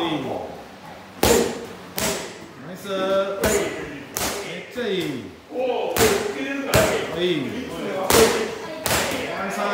ナイスめっちゃい。い。はい。